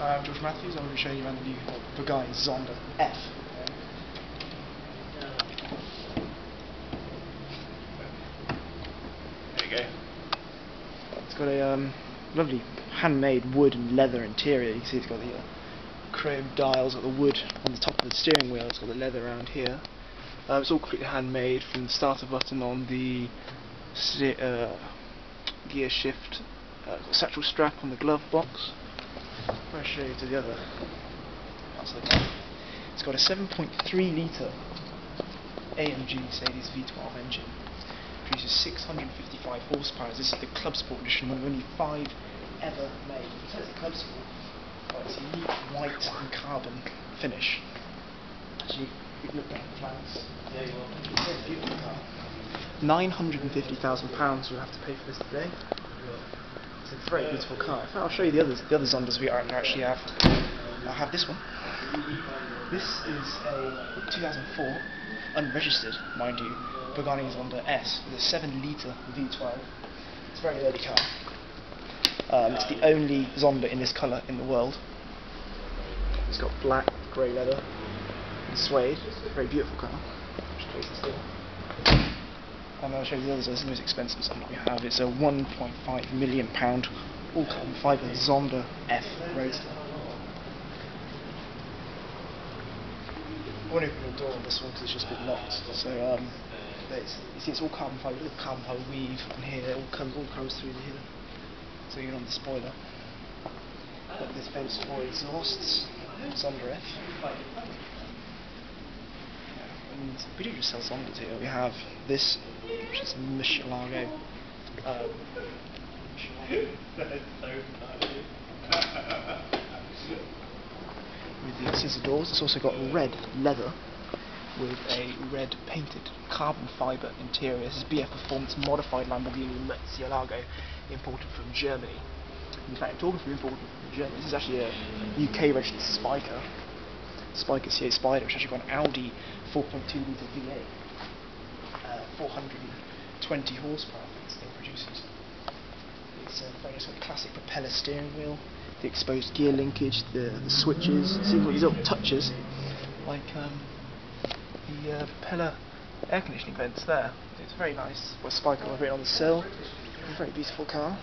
Hi, I'm George Matthews. I'm going to show you around the new Pagani Zonda F. There you go. It's got a um, lovely handmade wood and leather interior. You can see it's got the uh, chrome dials, got the wood on the top of the steering wheel. It's got the leather around here. Um, it's all completely handmade from the starter button on the uh, gear shift. Uh, satchel strap on the glove box. I'll show you to the other of the car. It's got a 7.3 litre AMG Mercedes V12 engine. Produces 655 horsepower. This is the Club Sport edition, one of only five ever made. It says Club Sport, but it's a unique white and carbon finish. Actually, you look at the plans. Yeah, you will. It's a beautiful car. £950,000 we'll have to pay for this today. It's a very beautiful car. I'll show you the others. The other Zondas we actually have. I have this one. This is a 2004, unregistered, mind you, Pagani Zonda S with a 7-litre V12. It's a very early car. Um, it's the only Zonda in this colour in the world. It's got black, grey leather, and suede. Very beautiful car. And I'll show you the others. Is the most expensive Zonda we have. It's a 1.5 million pound all carbon fibre Zonda F Roadster. I won't open the door on this one because it's just been locked. So um, it's, you see, it's all carbon fibre. The carbon fibre weave on here. It all comes, all comes through here. So you're on the spoiler. Got this famous four exhausts. Zonda F. And we do just sell Zondas here. We have this, which is Murcielago. Um, with the scissor doors. It's also got red leather with a red painted carbon fibre interior. This is BF Performance modified Lamborghini Murcielago imported from Germany. In fact, talking from imported from Germany, this is actually a UK registered Spyker. Spyker C8 Spyder, which actually got an Audi 4.2 litre V8. Uh, 420 horsepower this thing produces. It's uh, very nice with classic propeller steering wheel, the exposed gear linkage, the, the switches. See, you've these little touches, like um, the uh, propeller air conditioning vents there. It's very nice. Got Spyker written on the sill. A very beautiful car.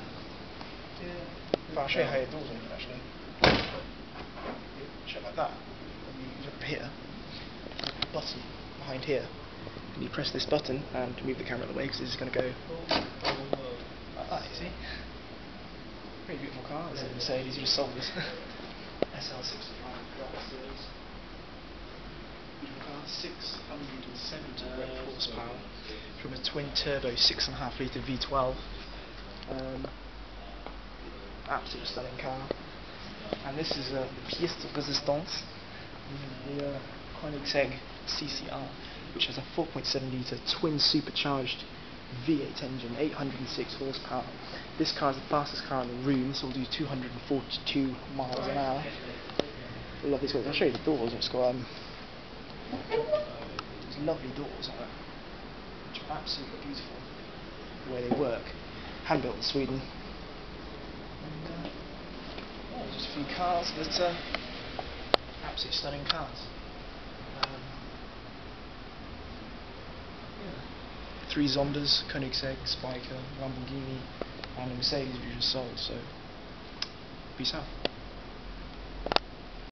But I'll show you how it doors open actually. Shut like that. And you look up here, button behind here, and you press this button and move the camera out of the way because this is going to go like that, you see. Very beautiful car. This is a Mercedes, you just sold this. SL65 Drive Series. Beautiful car, 670 brake horsepower from a twin turbo 6.5 litre V12. Um, absolutely stunning car. And this is a pièce de résistance, the uh, Koenigsegg CCR, which has a 4.7 litre twin supercharged V8 engine, 806 horsepower. This car is the fastest car in the room. This will do 242 miles an hour. Love these I'll show you the doors. It's got um, these lovely doors on it, which are absolutely beautiful the way they work. Hand built in Sweden. And, uh, just a few cars, but uh, absolutely stunning cars. Um, yeah. Three Zondas, Koenigsegg, Spyker, Lamborghini, and a Mercedes we just sold. So, peace out.